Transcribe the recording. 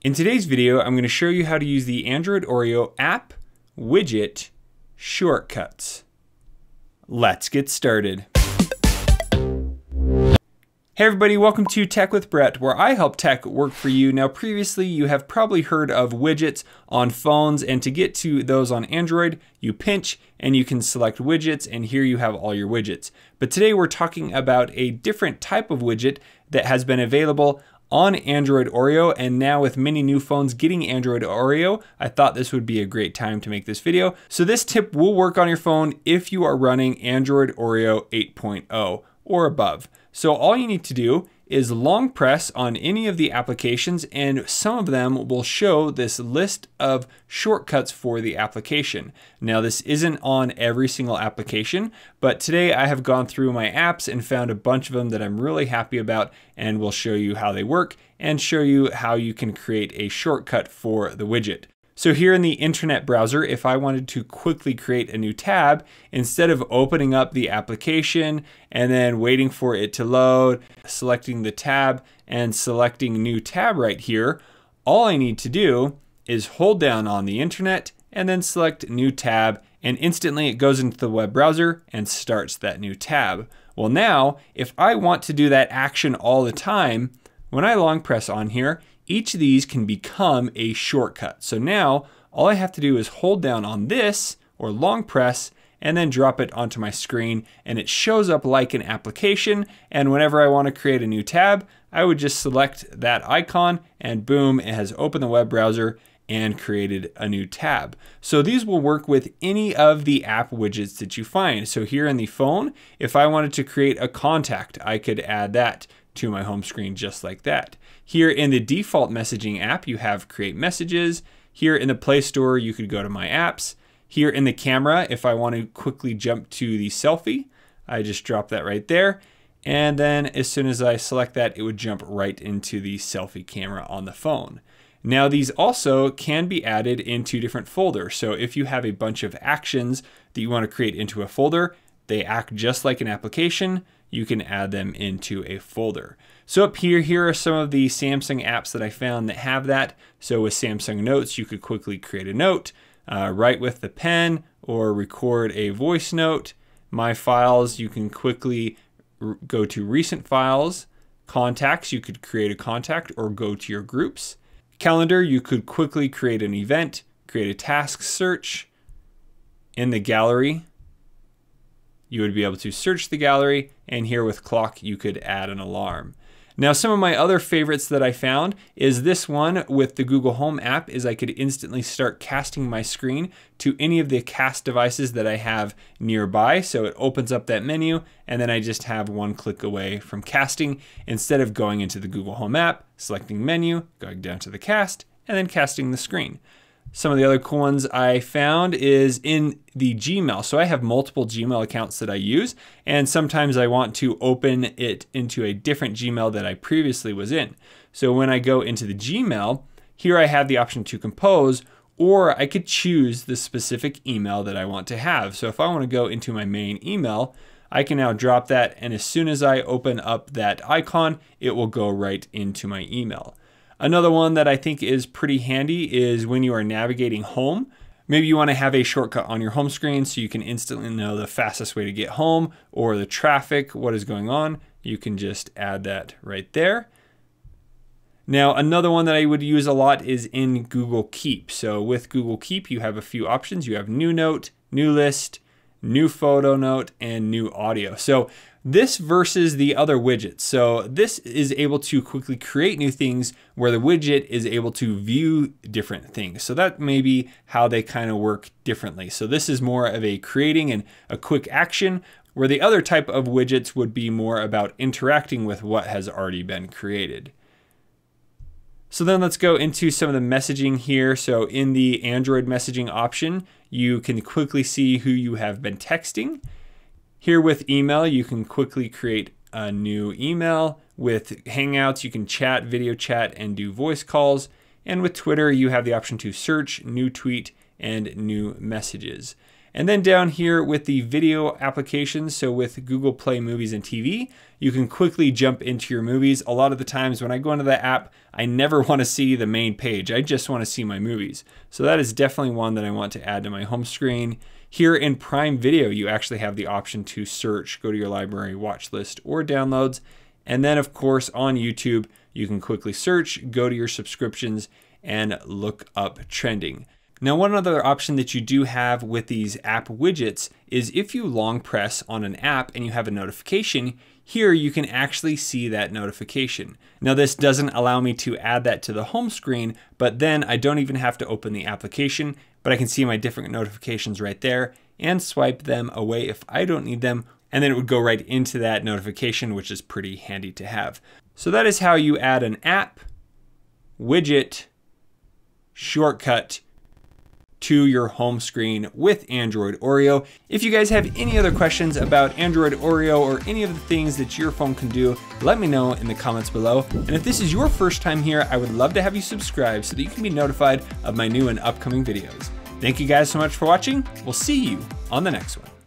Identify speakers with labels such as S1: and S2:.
S1: In today's video, I'm going to show you how to use the Android Oreo app widget shortcuts. Let's get started. Hey everybody, welcome to Tech with Brett, where I help tech work for you. Now, previously, you have probably heard of widgets on phones, and to get to those on Android, you pinch and you can select widgets, and here you have all your widgets. But today, we're talking about a different type of widget that has been available on Android Oreo and now with many new phones getting Android Oreo, I thought this would be a great time to make this video. So this tip will work on your phone if you are running Android Oreo 8.0 or above. So all you need to do is long press on any of the applications and some of them will show this list of shortcuts for the application. Now this isn't on every single application, but today I have gone through my apps and found a bunch of them that I'm really happy about and will show you how they work and show you how you can create a shortcut for the widget. So here in the internet browser, if I wanted to quickly create a new tab, instead of opening up the application and then waiting for it to load, selecting the tab and selecting new tab right here, all I need to do is hold down on the internet and then select new tab and instantly it goes into the web browser and starts that new tab. Well now, if I want to do that action all the time, when I long press on here, each of these can become a shortcut. So now all I have to do is hold down on this or long press and then drop it onto my screen and it shows up like an application. And whenever I want to create a new tab, I would just select that icon and boom, it has opened the web browser and created a new tab. So these will work with any of the app widgets that you find. So here in the phone, if I wanted to create a contact, I could add that to my home screen just like that. Here in the default messaging app, you have create messages. Here in the Play Store, you could go to my apps. Here in the camera, if I want to quickly jump to the selfie, I just drop that right there. And then as soon as I select that, it would jump right into the selfie camera on the phone. Now these also can be added into different folders. So if you have a bunch of actions that you want to create into a folder, they act just like an application you can add them into a folder. So up here, here are some of the Samsung apps that I found that have that. So with Samsung Notes, you could quickly create a note, uh, write with the pen, or record a voice note. My Files, you can quickly go to recent files. Contacts, you could create a contact or go to your groups. Calendar, you could quickly create an event, create a task search. In the gallery, you would be able to search the gallery, and here with clock, you could add an alarm. Now, some of my other favorites that I found is this one with the Google Home app is I could instantly start casting my screen to any of the cast devices that I have nearby. So it opens up that menu and then I just have one click away from casting instead of going into the Google Home app, selecting menu, going down to the cast, and then casting the screen. Some of the other cool ones I found is in the Gmail. So I have multiple Gmail accounts that I use, and sometimes I want to open it into a different Gmail that I previously was in. So when I go into the Gmail, here I have the option to compose, or I could choose the specific email that I want to have. So if I want to go into my main email, I can now drop that, and as soon as I open up that icon, it will go right into my email. Another one that I think is pretty handy is when you are navigating home. Maybe you want to have a shortcut on your home screen so you can instantly know the fastest way to get home or the traffic, what is going on. You can just add that right there. Now, another one that I would use a lot is in Google Keep. So with Google Keep, you have a few options. You have new note, new list, new photo note, and new audio. So this versus the other widgets. So this is able to quickly create new things where the widget is able to view different things. So that may be how they kind of work differently. So this is more of a creating and a quick action where the other type of widgets would be more about interacting with what has already been created. So then let's go into some of the messaging here. So in the Android messaging option, you can quickly see who you have been texting. Here with email, you can quickly create a new email. With Hangouts, you can chat, video chat, and do voice calls. And with Twitter, you have the option to search, new tweet, and new messages. And then down here with the video applications, so with Google Play Movies and TV, you can quickly jump into your movies. A lot of the times when I go into the app, I never want to see the main page. I just want to see my movies. So that is definitely one that I want to add to my home screen. Here in Prime Video, you actually have the option to search, go to your library watch list or downloads. And then of course on YouTube, you can quickly search, go to your subscriptions and look up trending. Now, one other option that you do have with these app widgets is if you long press on an app and you have a notification, here you can actually see that notification. Now, this doesn't allow me to add that to the home screen, but then I don't even have to open the application, but I can see my different notifications right there and swipe them away if I don't need them, and then it would go right into that notification, which is pretty handy to have. So that is how you add an app, widget, shortcut, to your home screen with Android Oreo. If you guys have any other questions about Android Oreo or any of the things that your phone can do, let me know in the comments below. And if this is your first time here, I would love to have you subscribe so that you can be notified of my new and upcoming videos. Thank you guys so much for watching. We'll see you on the next one.